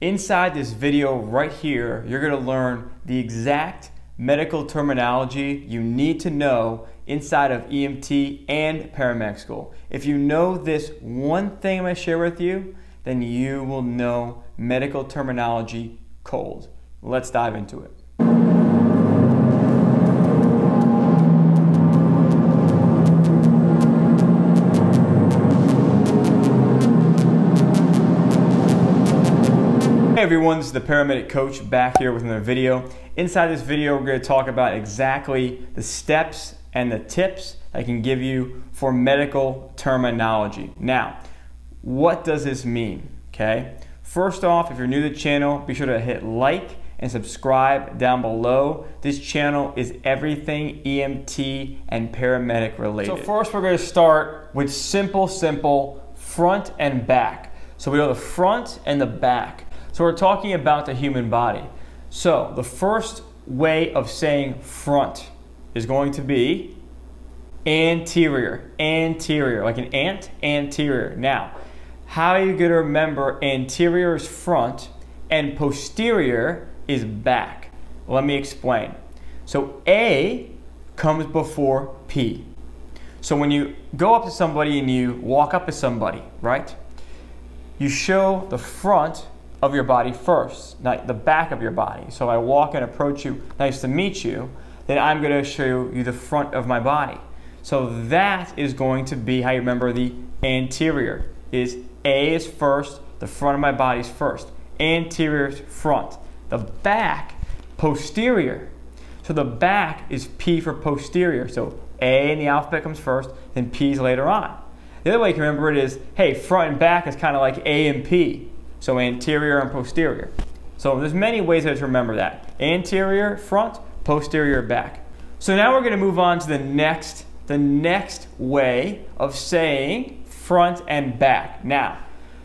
Inside this video right here, you're gonna learn the exact medical terminology you need to know inside of EMT and paramedic school. If you know this one thing I'm gonna share with you, then you will know medical terminology cold. Let's dive into it. Hey everyone, this is the Paramedic Coach back here with another video. Inside this video, we're going to talk about exactly the steps and the tips I can give you for medical terminology. Now, what does this mean? Okay, first off, if you're new to the channel, be sure to hit like and subscribe down below. This channel is everything EMT and paramedic related. So first we're going to start with simple, simple front and back. So we know the front and the back. So we're talking about the human body. So the first way of saying front is going to be anterior, anterior, like an ant, anterior. Now, how are you going to remember anterior is front and posterior is back? Let me explain. So A comes before P. So when you go up to somebody and you walk up to somebody, right? You show the front of your body first, not the back of your body. So I walk and approach you, nice to meet you, then I'm going to show you the front of my body. So that is going to be how you remember the anterior. Is A is first, the front of my body is first. Anterior is front. The back, posterior. So the back is P for posterior. So A in the alphabet comes first, then P is later on. The other way you can remember it is, hey, front and back is kind of like A and P. So anterior and posterior. So there's many ways to remember that. Anterior, front, posterior, back. So now we're going to move on to the next, the next way of saying front and back. Now,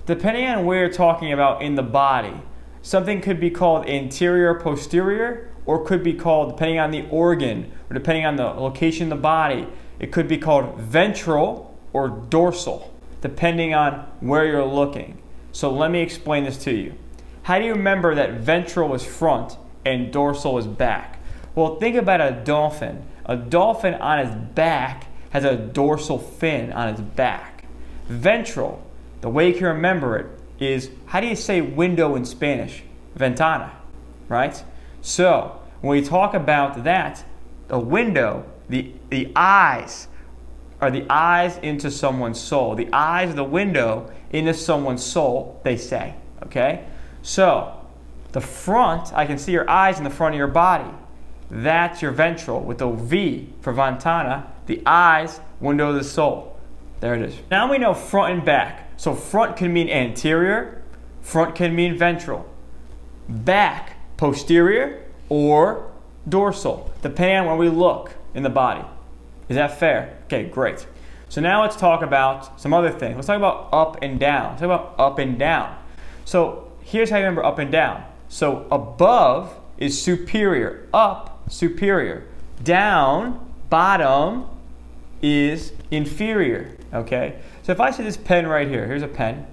depending on where you're talking about in the body, something could be called anterior, posterior, or could be called, depending on the organ, or depending on the location of the body, it could be called ventral or dorsal, depending on where you're looking. So let me explain this to you. How do you remember that ventral is front and dorsal is back? Well, think about a dolphin. A dolphin on its back has a dorsal fin on its back. Ventral, the way you can remember it is how do you say window in Spanish? Ventana, right? So when we talk about that, a window, the, the eyes are the eyes into someone's soul. The eyes are the window into someone's soul, they say. Okay? So, the front, I can see your eyes in the front of your body. That's your ventral with the V for Ventana, the eyes, window of the soul. There it is. Now we know front and back. So front can mean anterior, front can mean ventral. Back, posterior or dorsal, depending on where we look in the body. Is that fair? Okay, great. So now let's talk about some other things. Let's talk about up and down. Let's talk about up and down. So here's how you remember up and down. So above is superior, up, superior. Down, bottom, is inferior, okay? So if I say this pen right here, here's a pen.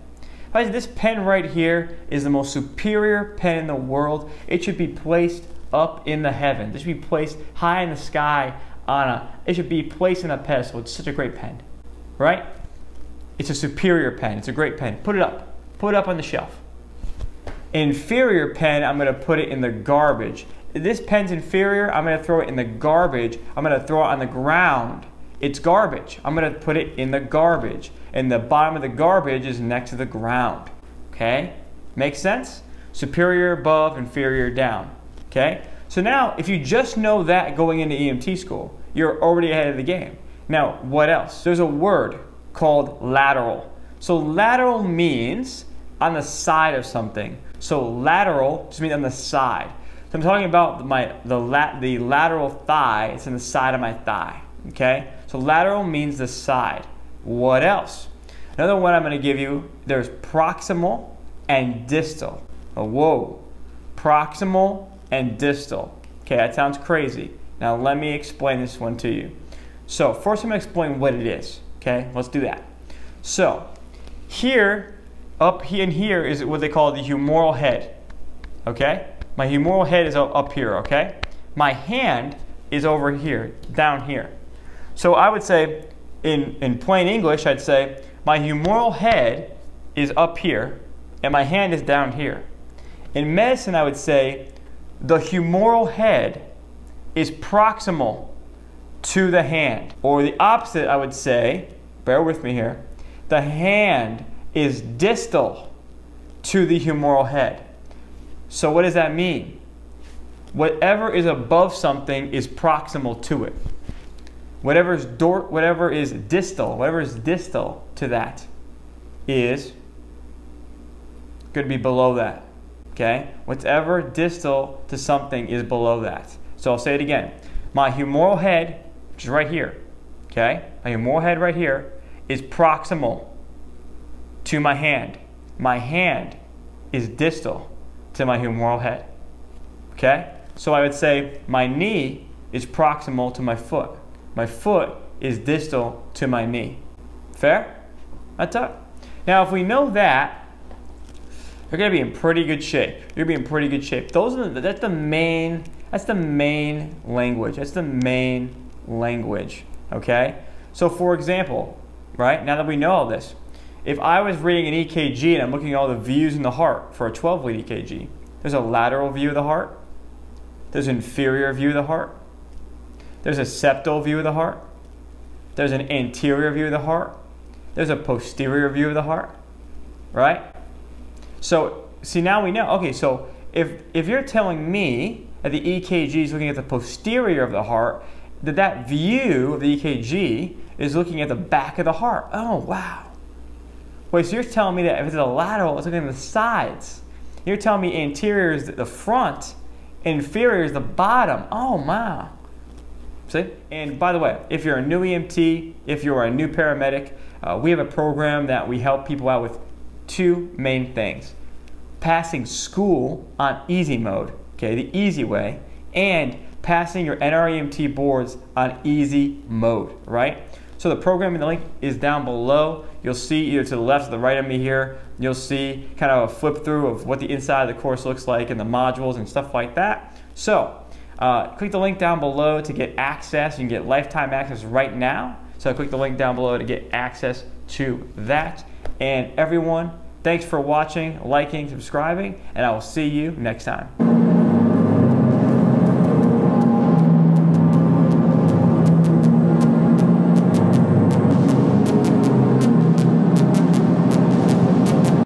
If I say this pen right here is the most superior pen in the world, it should be placed up in the heavens. It should be placed high in the sky on a, it should be placed in a pedestal. It's such a great pen, right? It's a superior pen. It's a great pen. Put it up. Put it up on the shelf. Inferior pen, I'm going to put it in the garbage. This pen's inferior, I'm going to throw it in the garbage. I'm going to throw it on the ground. It's garbage. I'm going to put it in the garbage. And the bottom of the garbage is next to the ground. Okay? Makes sense? Superior above, inferior down. Okay? So now, if you just know that going into EMT school, you're already ahead of the game. Now, what else? There's a word called lateral. So lateral means on the side of something. So lateral just means on the side. So I'm talking about my the lat the lateral thigh. It's in the side of my thigh. Okay. So lateral means the side. What else? Another one I'm going to give you. There's proximal and distal. Oh, whoa. Proximal and distal. Okay, that sounds crazy. Now let me explain this one to you. So first I'm to explain what it is. Okay, let's do that. So here up here and here is what they call the humeral head. Okay? My humeral head is up here, okay? My hand is over here, down here. So I would say, in, in plain English, I'd say my humeral head is up here and my hand is down here. In medicine, I would say the humeral head is proximal to the hand. Or the opposite, I would say, bear with me here, the hand is distal to the humeral head. So what does that mean? Whatever is above something is proximal to it. Whatever is, whatever is distal, whatever is distal to that is going to be below that. Okay? Whatever distal to something is below that. So I'll say it again. My humeral head, which is right here, okay? My humeral head right here is proximal to my hand. My hand is distal to my humeral head. Okay? So I would say my knee is proximal to my foot. My foot is distal to my knee. Fair? That's up. Now, if we know that, you're to be in pretty good shape. You're to be in pretty good shape. Those are the, that's the main that's the main language. That's the main language. Okay? So for example, right, now that we know all this, if I was reading an EKG and I'm looking at all the views in the heart for a 12 lead EKG, there's a lateral view of the heart, there's an inferior view of the heart, there's a septal view of the heart, there's an anterior view of the heart, there's a posterior view of the heart, right? So, see, now we know. Okay, so if, if you're telling me that the EKG is looking at the posterior of the heart, that that view of the EKG is looking at the back of the heart. Oh, wow. Wait, so you're telling me that if it's a lateral, it's looking at the sides. You're telling me anterior is the front, inferior is the bottom. Oh, wow. See? And by the way, if you're a new EMT, if you're a new paramedic, uh, we have a program that we help people out with two main things. Passing school on easy mode, okay, the easy way, and passing your NREMT boards on easy mode, right? So the program in the link is down below. You'll see either to the left or the right of me here, you'll see kind of a flip through of what the inside of the course looks like and the modules and stuff like that. So uh, click the link down below to get access. You can get lifetime access right now. So click the link down below to get access to that. And everyone, thanks for watching, liking, subscribing, and I will see you next time.